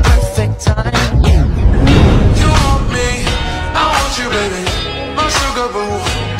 perfect time. You want me, I want you, baby. My sugar boo,